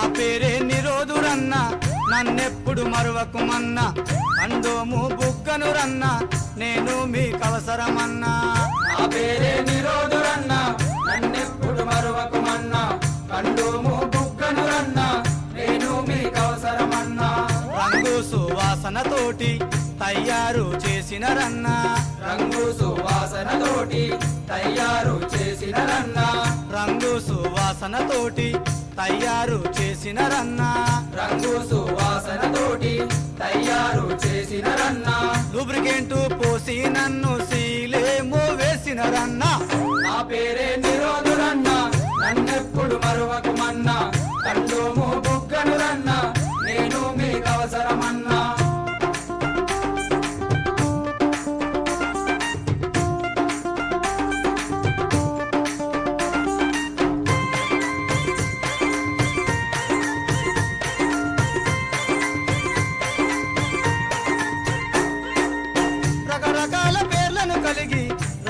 ఆ పేరే నిరోధురన్నా నన్నెప్పుడు మరువకుమన్నా అందోము బుక్కను రన్నా నేను మీకు అవసరమన్నా ఆ పేరే నిరోధురన్న నన్నెప్పుడు మరువకుమన్నా కండోము బుక్కను రన్న నేను మీకు అవసరమన్నా రంగు సువాసనతోటి తయారు చేసిన రన్న. రంగు సువాసనతోటి తయారు చేసిన సువాసనతోటి తయారు చేసిన రన్నా రంగు సువాసనతోటి తయారు చేసిన రన్న లూబ్రికెంట్ పోసి నన్ను సీలేమో వేసిన రన్నా నా పేరే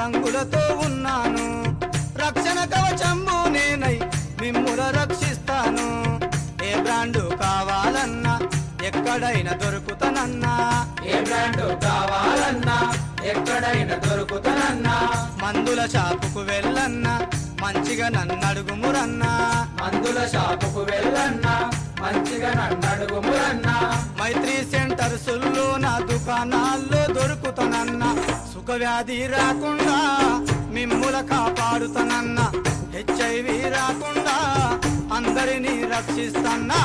రంగులతో ఉన్నాను. రక్షణ కవచంబు నేనై మిమ్ముల రక్షిస్తాను. ఏ బ్రాండు కావాలన్నా ఎక్కడైనా దొరుకుతానన్నా. ఏ బ్రాండ్ కావాలన్నా ఎక్కడైనా దొరుకుతానన్నా. మందుల షాపుకు వెళ్ళన్నా మంచిగా నన్ను అడుగుమురన్నా. మందుల షాపుకు వెళ్ళన్నా మంచిగా నన్ను అడుగుమురన్నా. మైత్రి సెంటర్ సుల్లో నా దుకాణాల్లో వ్యాధి రాకుండా మిమ్ముల కాపాడుతానన్నా హెచ్ఐవి రాకుండా అందరినీ రక్షిస్తన్నా.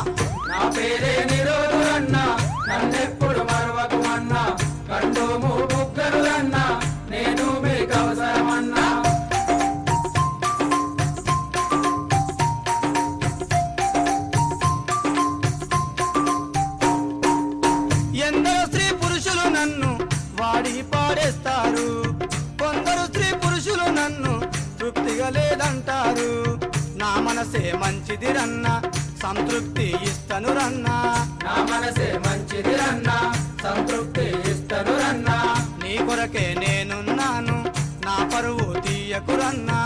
నా పేరే నిరోధురన్నా నన్నెప్పుడు మరవకుమన్నా కండోము బుగ్గరులన్నా మనసే మంచిది రన్న సంతృప్తి ఇస్తను రన్నా నా మనసే మంచిది రన్నా సంతృప్తి ఇస్తను రన్నా నీ కొరకే నేనున్నాను నా పరువు తీయకురన్నా.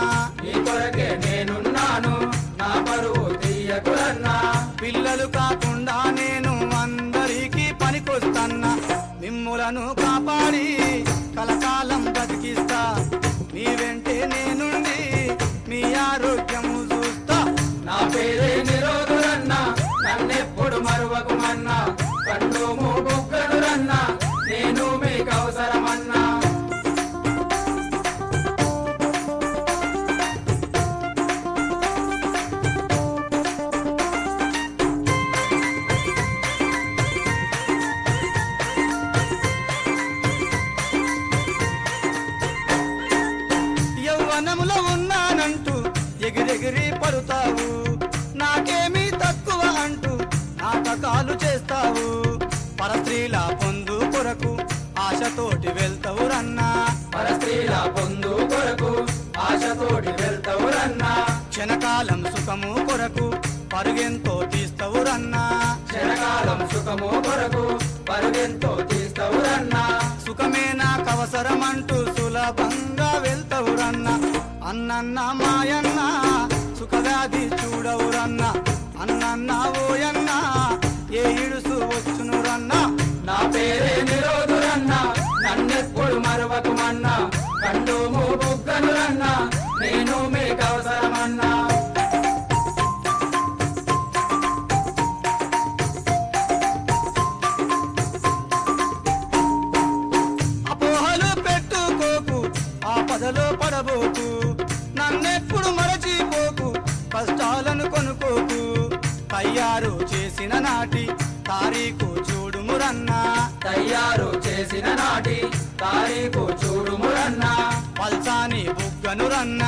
నీ కొరకే నేనున్నాను నా పరువు తీయకురన్నా. పిల్లలు కాకుండా నేను అందరికీ పనికొస్తన్నా మిమ్ములను కాపాడి కలకాలం బతికిస్తా. మీ వెంటే నేనుండి ఆశతోటి వెళ్తావు రన్నా క్షణకాలం సుఖము కొరకు పరుగెంతో తీస్తావు రన్నా క్షణకాలం సుఖము కొరకు పరుగెంతో తీస్తావు రన్నా సుఖమే నాకవసరమంటూ సులభంగా వెళ్తావు రన్నా అన్నన్న మాయన్న సుఖవ్యాధి చూడవు రన్నా అన్నన్న ఓయన్న ఏ ఇడుసు వచ్చును రన్నా నా పేరే నిరోధురన్నా నన్నెప్పుడు మరువకుమన్నా కష్టాలను కొనుకోకు తయారు చేసిన నాటి తారీఖు చూడుమురన్నా తయారు చేసిన నాటి తారీఖు చూడుమురన్నా పల్సాని బుగ్గను రన్న.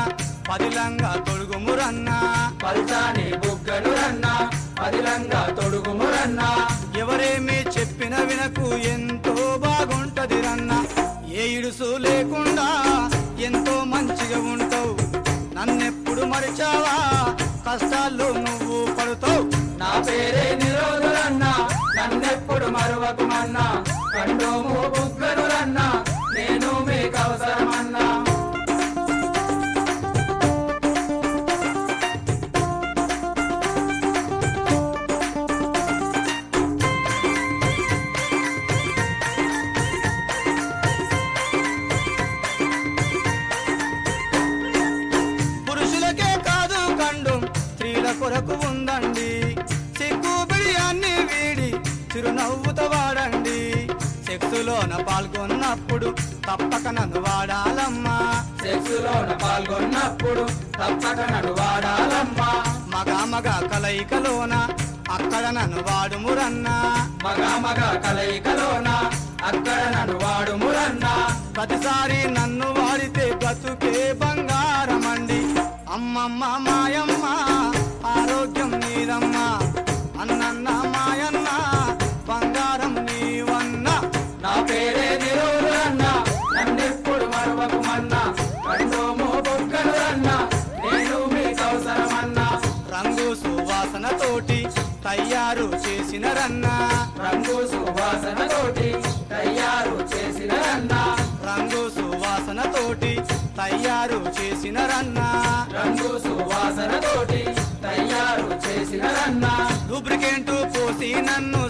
పదిలంగా తొడుగుమురన్నా పల్చాని బుగ్గను కష్టాల్లో నువ్వు పడుతావు నా పేరే నిరోధులన్నా నన్నెప్పుడు మరువకుమన్నా కండోము బుగ్గను కొరకు ఉందండి. చెక్కు బిడియాన్ని వీడి చిరునవ్వుతో వాడండి. సెక్సులోన పాల్గొన్నప్పుడు తప్పక నన్ను వాడాలమ్మా. సెక్సులోన పాల్గొన్నప్పుడు తప్పక నన్ను వాడాలమ్మా. మగ మగ కలయికలోన అక్కడ నన్ను వాడుమురన్నా. మగ మగ కలయికలోన అక్కడ నన్ను వాడు మురన్నా ప్రతిసారి నన్ను వాడితే బతుకే బంగారమండి. అమ్మమ్మ సువాసన తోటి తయారు చేసిన రన్నా. రంగు సువాసన తోటి తయారు చేసిన రన్నా. రంగు సువాసన తోటి తయారు చేసిన రన్నా. రంగు సువాసన తోటి తయారు చేసిన రన్నా. లూబ్రికెంట్ పోసి నన్ను